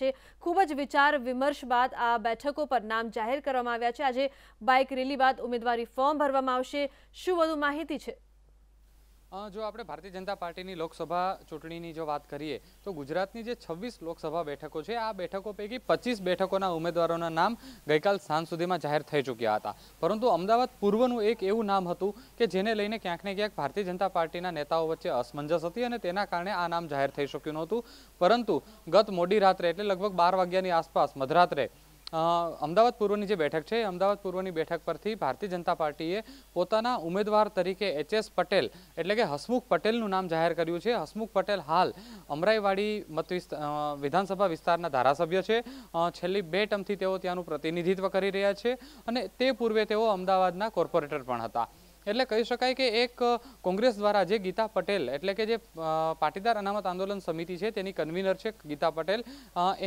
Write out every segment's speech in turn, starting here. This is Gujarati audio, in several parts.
છે. ખૂબ જ વિચાર વિમર્શ બાદ આ બેઠકો પર નામ જાહેર કરવામાં આવ્યા છે. આજે બાઇક રેલી બાદ ઉમેદવારી ફોર્મ ભરવામાં આવશે. શું વધુ માહિતી છે? જો આપણે ભારતીય જનતા પાર્ટીની લોકસભા ચૂંટણીની જો વાત કરીએ, તો ગુજરાતની જે છવ્વીસ લોકસભા બેઠકો છે, આ બેઠકો પૈકી પચીસ બેઠકોના ઉમેદવારોના નામ ગઈકાલ સાંજ સુધીમાં જાહેર થઈ ચૂક્યા હતા. પરંતુ અમદાવાદ પૂર્વનું એક એવું નામ હતું કે જેને લઈને ક્યાંક ને ક્યાંક ભારતીય જનતા પાર્ટીના નેતાઓ વચ્ચે અસમંજસ હતી અને તેના કારણે આ નામ જાહેર થઈ શક્યું નહોતું. પરંતુ ગત મોડી રાત્રે એટલે લગભગ બાર વાગ્યાની આસપાસ, મધરાત્રે અમદાવાદ પૂર્વની જે બેઠક છે, અમદાવાદ પૂર્વની બેઠક પરથી ભારતીય જનતા પાર્ટીએ પોતાના ઉમેદવાર તરીકે એચ એસ પટેલ, એટલે કે હસમુખ પટેલનું નામ જાહેર કર્યું છે. હસમુખ પટેલ હાલ અમરાઈવાડી મત વિધાનસભા વિસ્તારના ધારાસભ્ય છે. છેલ્લી બે ટર્મથી તેઓ ત્યાંનું પ્રતિનિધિત્વ કરી રહ્યા છે અને તે પૂર્વે તેઓ અમદાવાદના કોર્પોરેટર પણ હતા. એટલે કહી શકાય કે એક કોંગ્રેસ દ્વારા જે ગીતા પટેલ, એટલે કે જે પાટીદાર અનામત આંદોલન સમિતિ છે, તેની કન્વીનર છે ગીતા પટેલ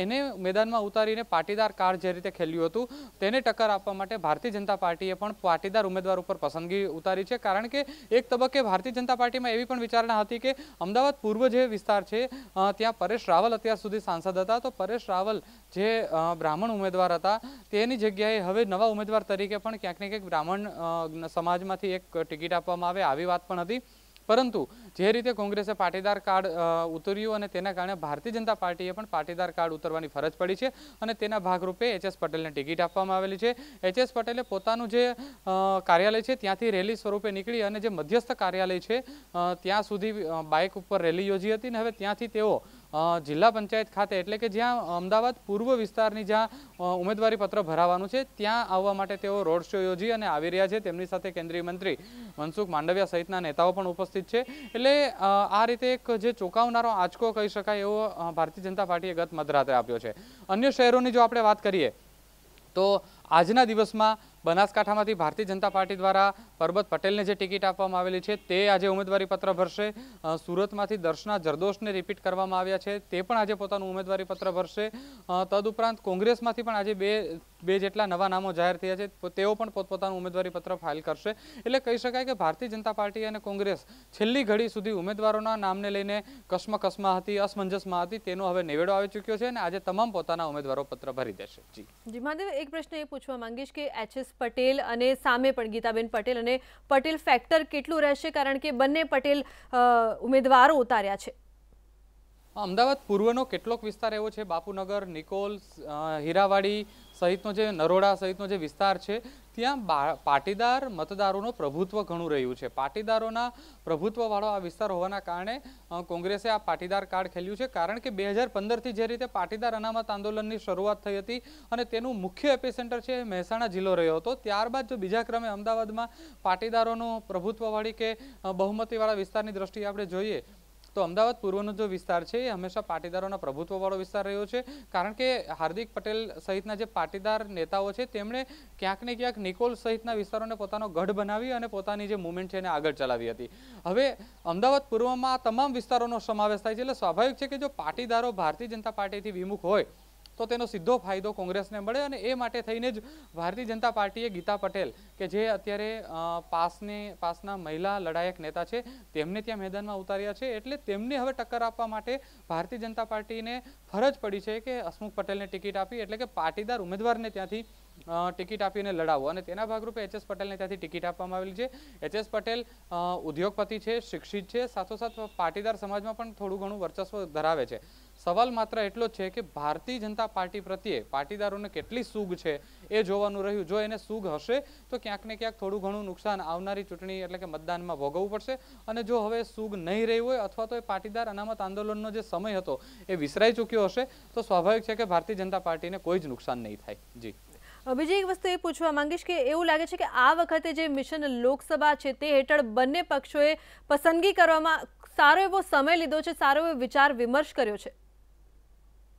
એને મેદાનમાં ઉતારીને પાટીદાર કાર્ડ જે રીતે ખેલ્યું હતું, તેને ટક્કર આપવા માટે ભારતીય જનતા પાર્ટીએ પણ પાટીદાર ઉમેદવાર ઉપર પસંદગી ઉતારી છે. કારણ કે એક તબક્કે ભારતીય જનતા પાર્ટીમાં એવી પણ વિચારણા હતી કે અમદાવાદ પૂર્વ જે વિસ્તાર છે ત્યાં પરેશ રાવલ અત્યાર સુધી સાંસદ હતા. તો પરેશ રાવલ જે બ્રાહ્મણ ઉમેદવાર હતા, તેની જગ્યાએ હવે નવા ઉમેદવાર તરીકે પણ ક્યાંક ને ક્યાંક બ્રાહ્મણ સમાજમાંથી એક ટિકિટ આપવામાં આવે આવી વાત પણ હતી. પરંતુ જે રીતે કોંગ્રેસે પાટીદાર કાર્ડ ઉતર્યું અને તેના કારણે ભારતીય જનતા પાર્ટીએ પણ પાટીદાર કાર્ડ ઉતરવાની ફરજ પડી છે અને તેના ભાગરૂપે એચ એસ પટેલને ટિકિટ આપવામાં આવેલી છે. એચ એસ પટેલે પોતાનું જે કાર્યાલય છે ત્યાંથી રેલી સ્વરૂપે નીકળી અને જે મધ્યસ્થ કાર્યાલય છે ત્યાં સુધી બાઇક ઉપર રેલી યોજી હતી અને હવે ત્યાંથી તેઓ જિલ્લા પંચાયત ખાતે, એટલે કે જ્યાં અમદાવાદ પૂર્વ વિસ્તારની જ્યાં ઉમેદવારી પત્ર ભરાવાનું છે, ત્યાં આવવા માટે તેઓ રોડ શો યોજી અને આવી રહ્યા છે. તેમની સાથે કેન્દ્રીય મંત્રી મનસુખ માંડવિયા સહિતના નેતાઓ પણ ઉપસ્થિત છે. એટલે આ રીતે એક જે ચોંકાવનારો આંચકો કહી શકાય એવો ભારતીય જનતા પાર્ટીએ ગત મધરાત્રે આપ્યો છે. અન્ય શહેરોની જો આપણે વાત કરીએ, તો આજના દિવસમાં બનાસકાંઠામાંથી ભારતીય જનતા પાર્ટી દ્વારા પરબત પટેલને જે ટિકિટ આપવામાં આવેલી છે, તે આજે ઉમેદવારી પત્ર ભરશે. સુરતમાંથી દર્શના જરદોશને રિપીટ કરવામાં આવ્યા છે. તે પણ આજે પોતાનું ઉમેદવારી પત્ર ભરશે. તદુપરાંત કોંગ્રેસમાંથી પણ આજે બે બે જેટલા નવા નામો જાહેર થયા છે તેઓ પણ પોતપોતાનું ઉમેદવારી પત્ર ફાઇલ કરશે. એટલે કહી શકાય કે ભારતીય જનતા પાર્ટી અને કોંગ્રેસ છેલ્લી ઘડી સુધી ઉમેદવારોના નામને લઈને કસમકસમાં હતી અસમંજસમાં હતી તેનો હવે નિવેડો આવી ચૂક્યો છે અને આજે તમામ પોતાના ઉમેદવારો પત્ર ભરી દેશે. જી. જી મહાદેવ એક પ્રશ્ન એ પૂછવા માંગીશ કે એચએસ પટેલ અને સામે પણ ગીતાબેન પટેલ અને પટેલ ફેક્ટર કેટલું રહેશે? કારણ કે બંને પટેલ ઉમેદવારો ઉતાર્યા છે. અમદાવાદ પૂર્વનો કેટલોક વિસ્તાર એવો છે? બાપુનગર નિકોલ હીરાવાડી સહિતનો જે નરોડા સહિતનો જે વિસ્તાર છે, ત્યાં પાટીદાર મતદારોનું પ્રભુત્વ ઘણું રહ્યું છે. પાટીદારોના પ્રભુત્વવાળો આ વિસ્તાર હોવાના કારણે કોંગ્રેસે આ પાટીદાર કાર્ડ ખેલ્યું છે. કારણ કે બે હજાર પંદરથી જે રીતે પાટીદાર અનામત આંદોલનની શરૂઆત થઈ હતી અને તેનું મુખ્ય એપિસેન્ટર છે મહેસાણા જિલ્લો રહ્યો હતો, ત્યારબાદ જો બીજા ક્રમે અમદાવાદમાં પાટીદારોનું પ્રભુત્વવાળી કે બહુમતીવાળા વિસ્તારની દ્રષ્ટિએ આપણે જોઈએ તો અમદાવાદ પૂર્વનો જો વિસ્તાર છે, એ હંમેશા પાટીદારોના પ્રભુત્વવાળો વિસ્તાર રહ્યો છે. કારણ કે હાર્દિક પટેલ સહિતના જે પાટીદાર નેતાઓ છે, તેમણે ક્યાંક ને ક્યાંક નિકોલ સહિતના વિસ્તારોને પોતાનો ગઢ બનાવી અને પોતાની જે મુવમેન્ટ છે એને આગળ ચલાવી હતી. હવે અમદાવાદ પૂર્વમાં તમામ વિસ્તારોનો સમાવેશ થાય છે. એટલે સ્વાભાવિક છે કે જો પાટીદારો ભારતીય જનતા પાર્ટીથી વિમુખ હોય તો તેનો સીધો ફાયદો કોંગ્રેસને મળે અને એ માટે થઈને જ ભારતીય જનતા પાર્ટીએ ગીતા પટેલ, કે જે અત્યારે પાસને, પાસના મહિલા લડાયક નેતા છે, તેમને ત્યાં મેદાનમાં ઉતાર્યા છે. એટલે તેમને હવે ટક્કર આપવા માટે ભારતીય જનતા પાર્ટીને ફરજ પડી છે કે હસમુખ પટેલને ટિકિટ આપી, એટલે કે પાટીદાર ઉમેદવારને ત્યાંથી ટિકિટ આપીને લડાવો. અને તેના ભાગરૂપે એચ એસ પટેલને ત્યાંથી ટિકિટ આપવામાં આવેલી છે. એચ એસ પટેલ ઉદ્યોગપતિ છે, શિક્ષિત છે, સાથોસાથ પાટીદાર સમાજમાં પણ થોડું ઘણું વર્ચસ્વ ધરાવે છે. સવાલ માત્ર એટલો જ છે કે ભારતીય જનતા પાર્ટી પ્રત્યે પાટીદારોને કેટલી સૂગ છે એ જોવાનું રહ્યું. જો એને સૂગ હશે, તો ક્યાંક ને ક્યાંક થોડું ઘણું નુકસાન આવનારી ચૂંટણી એટલે કે મતદાનમાં ભોગવવું પડશે. અને જો હવે સૂગ નહીં રહી હોય અથવા તો એ પાટીદાર અનામત આંદોલનનો જે સમય હતો એ વિસરાઈ ચૂક્યો હશે, તો સ્વાભાવિક છે કે ભારતીય જનતા પાર્ટીને કોઈ જ નુકસાન નહીં થાય. જી. બીજી એક વસ્તુ એ પૂછવા માંગીશ કે એવું લાગે છે કે આ વખતે જે મિશન લોકસભા છે તે હેઠળ બંને પક્ષોએ પસંદગી કરવામાં સારો એવો સમય લીધો છે, સારો એવો વિચાર વિમર્શ કર્યો છે.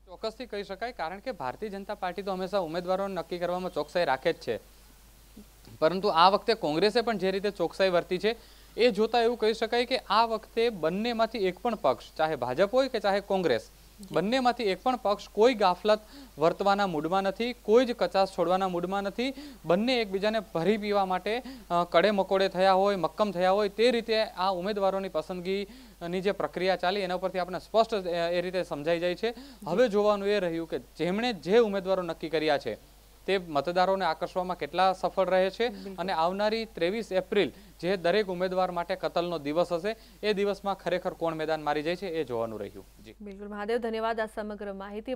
ચોક્કસથી કહી શકાય, કારણ કે ભારતીય જનતા પાર્ટી તો હંમેશા ઉમેદવારોને નક્કી કરવામાં ચોકસાઈ રાખે જ છે. પરંતુ આ વખતે કોંગ્રેસે પણ જે રીતે ચોકસાઈ વર્તી છે, એ જોતા એવું કહી શકાય કે આ વખતે બંનેમાંથી એક પણ પક્ષ, ચાહે ભાજપ હોય કે ચાહે કોંગ્રેસ બંનેમાંથી એક પણ પક્ષ કોઈ ગાફલત વર્તવાના મૂડમાં નથી કોઈ જ કચાસ છોડવાના મૂડમાં નથી. બંને એકબીજાને ભરી પીવા માટે કડે મકોડે થયા હોય મક્કમ થયા હોય તે રીતે આ ઉમેદવારોની પસંદગીની જે પ્રક્રિયા ચાલી એના પરથી આપણે સ્પષ્ટ એ રીતે સમજાઈ જાય છે. હવે જોવાનું એ રહ્યું કે જેમણે જે ઉમેદવારો નક્કી કર્યા છે તે મતદારોને આકર્ષવામાં કેટલા સફળ રહે છે અને આવનારી ત્રેવીસ એપ્રિલ જે દરેક ઉમેદવાર માટે કતલનો દિવસ હશે એ દિવસમાં ખરેખર કોણ મેદાન મારી જાય છે એ જોવાનું રહ્યું. જી. બિલકુલ. મહાદેવ ધન્યવાદ આ સમગ્ર માહિતી